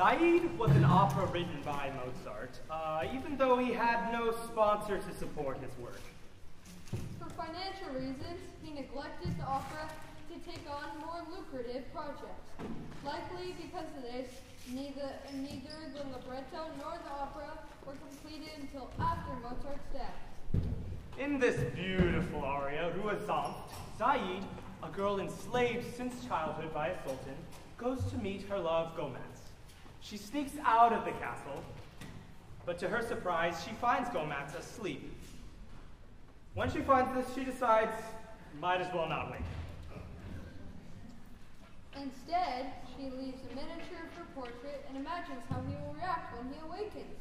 Zaide was an opera written by Mozart, uh, even though he had no sponsor to support his work. For financial reasons, he neglected the opera to take on more lucrative projects. Likely because of this, neither, neither the libretto nor the opera were completed until after Mozart's death. In this beautiful aria, Ruazanft, Zaide, a girl enslaved since childhood by a sultan, goes to meet her love Gomatz. She sneaks out of the castle, but to her surprise, she finds Gomatz asleep. When she finds this, she decides, might as well not wake. Instead, she leaves a miniature of her portrait and imagines how he will react when he awakens.